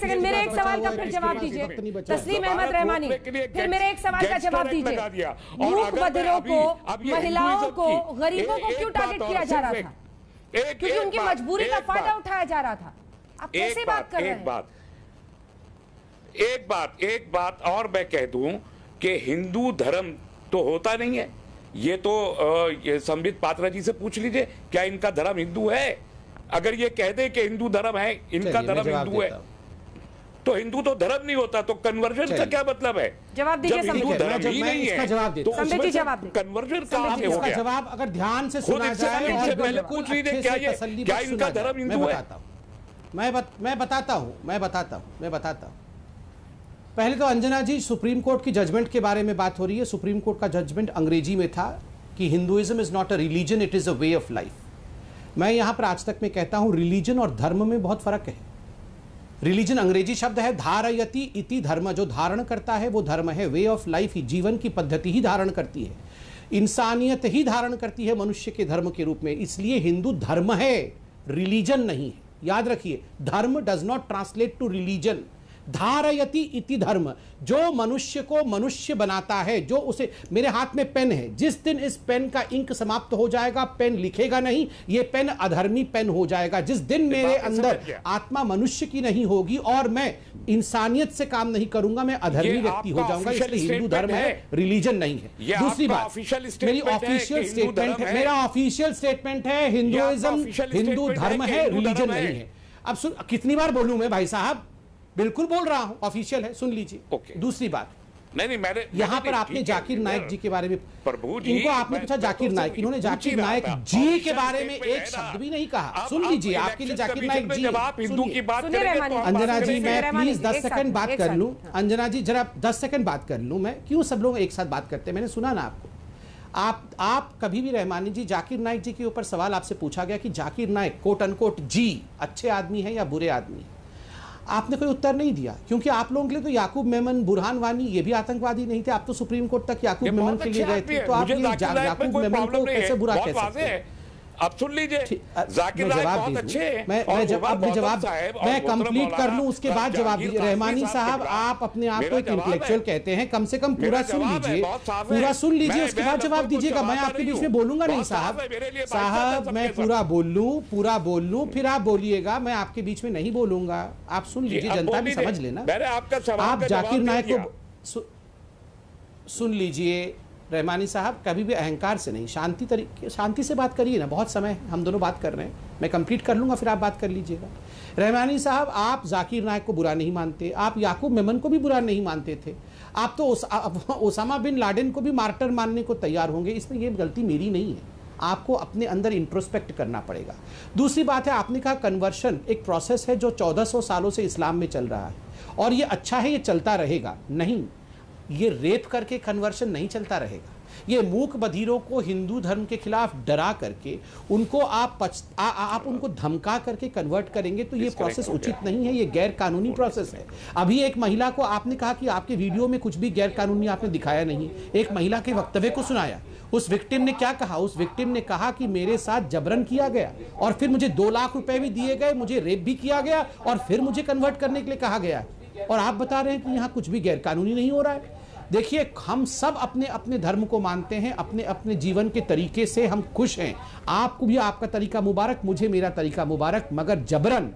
Second मेरे एक सवाल का फिर जवाब दीजिए। तस्लीम अहमद रहमानी फिर मेरे एक सवाल का जवाब दीजिए। मूक बधिरों को महिलाओं को गरीबों को क्यों टारगेट किया जा रहा था? क्योंकि उनकी मजबूरी का फ़ायदा उठाया जा रहा था। आप कैसे बात कर रहे हैं? एक बात एक बात और मैं कह दूँ कि हिंदू धर्म तो होता नहीं है। ये तो संबित पात्रा जी से पूछ लीजिए क्या इनका धर्म हिंदू है? अगर ये कह दे कि हिंदू धर्म है इनका धर्म हिंदू है। हूँ। तो हिंदू तो धर्म नहीं होता तो कन्वर्जन का क्या मतलब है? जवाब दीजिए, हिंदू धर्म ही नहीं है जवाब तो। कन्वर्जन हो गया जवाब अगर ध्यान से सुना जाए पहले पूछ लीजिए क्या ये- क्या इनका धर्म हिंदू है? मैं बत, मैं बताता हूँ मैं बताता हूँ मैं बताता हूँ। पहले तो अंजना जी सुप्रीम कोर्ट की जजमेंट के बारे में बात हो रही है। सुप्रीम कोर्ट का जजमेंट अंग्रेज़ी में था कि Hinduism is not a religion it is a way of life मैं यहाँ पर आज तक में कहता हूँ रिलीजन और धर्म में बहुत फ़र्क है। रिलीजन अंग्रेज़ी शब्द है, धारयति इति धर्म। जो धारण करता है, वो धर्म है। वे ऑफ़ लाइफ ही जीवन की पद्धति ही धारण करती है। इंसानियत ही धारण करती है मनुष्य के धर्म के रूप में। इसलिए हिंदू धर्म है, रिलीजन नहीं है। याद रखिए, dharma does not translate to religion धारयति इति धर्म। जो मनुष्य को मनुष्य बनाता है जो उसे मेरे हाथ में पेन है जिस दिन इस पेन का इंक समाप्त हो जाएगा पेन लिखेगा नहीं ये पेन अधर्मी पेन हो जाएगा। जिस दिन मेरे अंदर आत्मा मनुष्य की नहीं होगी और मैं इंसानियत से काम नहीं करूँगा मैं अधर्मी व्यक्ति हो जाऊँगा इसलिए हिंदू धर्म है। रिलीजन नहीं है। दूसरी बात मेरी ऑफिशियल स्टेटमेंट है। मेरा ऑफिशियल स्टेटमेंट है हिंदुइज्म हिंदू धर्म है। रिलीजन नहीं है। अब सुन कितनी बार बोलूँ मैं भाई साहब? बिल्कुल बोल रहा हूँ ऑफिशियल है सुन लीजिए। ओके। दूसरी बात। नहीं नहीं मैंने यहाँ पर आपने जाकिर नायक जी के बारे में प्रभु जी, इनको आपने पूछा जाकिर तो नायक इन्होंने जाकिर नायक जी के बारे में एक शब्द भी नहीं कहा। सुन लीजिए आपके लिए जाकिर नायक जी हिंदू की बात तो अंजना जी मैं प्लीज़ दस सेकंड बात कर लूँ। अंजना जी जरा दस सेकंड बात कर लूँ मैं। क्यों सब लोग एक साथ बात करते हैं? मैंने सुना ना आपको। आप आप कभी भी रहमानी जी जाकिर नायक जी के ऊपर सवाल आपसे पूछा गया कि जाकिर नायक कोट अनकोट जी अच्छे आदमी है या बुरे आदमी है? आपने कोई उत्तर नहीं दिया। क्योंकि आप लोगों के लिए तो याकूब मेमन बुरहान वानी ये भी आतंकवादी नहीं थे। आप तो सुप्रीम कोर्ट तक याकूब मेमन के लिए गए थे। तो आप याकूब मेमन को कैसे बुरा कह सकते हैं? अब सुन लीजिए। जाकिर जवाब बहुत अच्छे हैं। मैं मैं जब अब जवाब मैं कंप्लीट कर लूँ उसके बाद जवाब दीजिए। रहमानी साहब आप अपने आप को एक इंटेलेक्चुअल कहते हैं। कम से कम पूरा सुन लीजिए। पूरा सुन लीजिए उसके बाद जवाब दीजिएगा। मैं आपके बीच में बोलूँगा नहीं साहब। साहब मैं पूरा बोल लूँ पूरा बोल लूँ फिर आप बोलिएगा। मैं आपके बीच में नहीं बोलूँगा। आप सुन लीजिए जनता भी समझ लेना। आप जाकिर नायक को सुन लीजिए। रहमानी साहब कभी भी अहंकार से नहीं शांति तरीके शांति से बात करिए ना बहुत समय हम दोनों बात कर रहे हैं। मैं कंप्लीट कर लूँगा फिर आप बात कर लीजिएगा। रहमानी साहब आप जाकिर नायक को बुरा नहीं मानते आप याकूब मेमन को भी बुरा नहीं मानते थे। आप तो उस, आ- ओसामा बिन लाडेन को भी मार्टर मानने को तैयार होंगे इसमें ये गलती मेरी नहीं है। आपको अपने अंदर इंट्रोस्पेक्ट करना पड़ेगा। दूसरी बात है आपने कहा कन्वर्शन एक प्रोसेस है जो 1400 सालों से इस्लाम में चल रहा है और ये अच्छा है ये चलता रहेगा। नहीं ये रेप करके कन्वर्शन नहीं चलता रहेगा। ये मूक बधिरों को हिंदू धर्म के खिलाफ डरा करके उनको आप पच, आ, आ, आप उनको धमका करके कन्वर्ट करेंगे तो ये प्रोसेस उचित नहीं है ये गैर कानूनी प्रोसेस है। अभी एक महिला को आपने कहा कि आपके वीडियो में कुछ भी गैर कानूनी आपने दिखाया नहीं एक महिला के वक्तव्य को सुनाया। उस विक्टिम ने क्या कहा? उस विक्टिम ने कहा कि मेरे साथ जबरन किया गया और फिर मुझे दो लाख रुपए भी दिए गए मुझे रेप भी किया गया और फिर मुझे कन्वर्ट करने के लिए कहा गया और आप बता रहे हैं कि यहाँ कुछ भी गैर कानूनी नहीं हो रहा है। देखिए हम सब अपने अपने धर्म को मानते हैं अपने अपने जीवन के तरीके से हम खुश हैं। आपको भी आपका तरीका मुबारक मुझे मेरा तरीका मुबारक मगर जबरन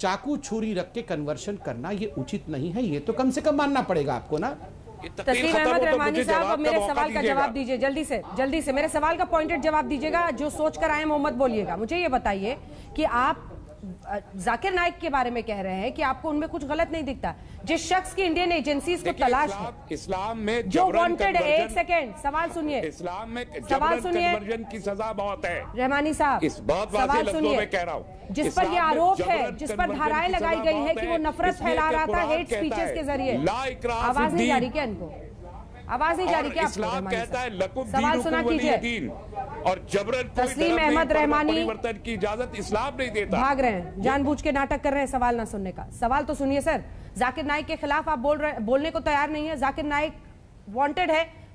चाकू छुरी रख के कन्वर्शन करना ये उचित नहीं है। ये तो कम से कम मानना पड़ेगा आपको ना? हो अहमद तो रहमानी साहब जवाब अब मेरे सवाल का जवाब दीजिए जल्दी से जल्दी से। मेरे सवाल का पॉइंटेड जवाब दीजिएगा जो सोच कर आए मोहम्मद बोलिएगा। मुझे ये बताइए कि आप जाकिर नाइक के बारे में कह रहे हैं कि आपको उनमें कुछ गलत नहीं दिखता। जिस शख्स की इंडियन एजेंसीज को तलाश है इस्लाम- इस्लाम में जो वांटेड है एक सेकेंड सवाल सुनिए। इस्लाम में सवाल सुनिए। की सजा बहुत है। रहमानी साहब इस बहुत सवाल सुनिए। में कह रहा हूँ। जिस पर इस्लाम ये आरोप है जिस पर धाराएँ लगाई गई है कि वो नफरत फैला रहा था हेट स्पीचेस के ज़रिए। आवाज़ नहीं जा रही क्या इनको? आवाज़ नहीं जा रही क्या इस्लाम कहता है लकुम सवाल सुना कीजिए। और जबरन तस्लीम अहमद रहमानी- परिवर्तन की इजाज़त इस्लाम नहीं देता। भाग रहे हैं जानबूझ के नाटक कर रहे हैं सवाल ना सुनने का। सवाल तो सुनिए सर जाकिर नाइक के खिलाफ आप बोल रहे बोलने को तैयार नहीं है। जाकिर नाइक वांटेड है